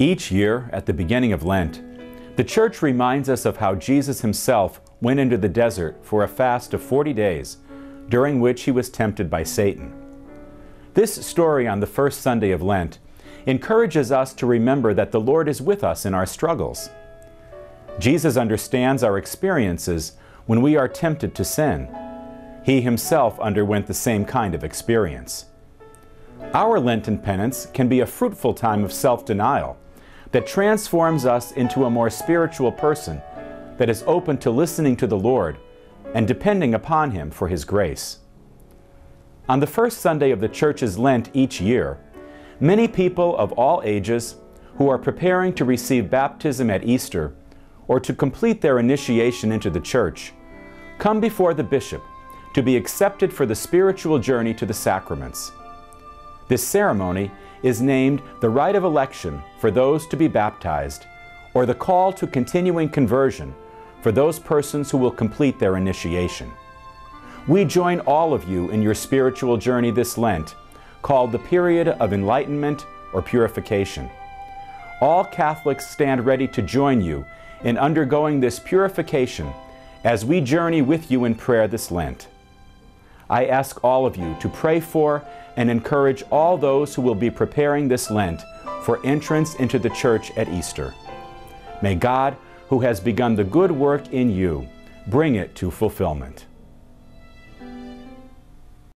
Each year, at the beginning of Lent, the Church reminds us of how Jesus himself went into the desert for a fast of 40 days, during which he was tempted by Satan. This story on the first Sunday of Lent encourages us to remember that the Lord is with us in our struggles. Jesus understands our experiences when we are tempted to sin. He himself underwent the same kind of experience. Our Lenten penance can be a fruitful time of self denial that transforms us into a more spiritual person that is open to listening to the Lord and depending upon Him for His grace. On the first Sunday of the Church's Lent each year, many people of all ages who are preparing to receive baptism at Easter or to complete their initiation into the Church come before the bishop to be accepted for the spiritual journey to the sacraments. This ceremony is named the rite of election for those to be baptized, or the call to continuing conversion for those persons who will complete their initiation. We join all of you in your spiritual journey this Lent, called the period of enlightenment or purification. All Catholics stand ready to join you in undergoing this purification as we journey with you in prayer this Lent. I ask all of you to pray for and encourage all those who will be preparing this Lent for entrance into the church at Easter. May God, who has begun the good work in you, bring it to fulfillment.